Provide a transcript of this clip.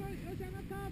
State is in the car.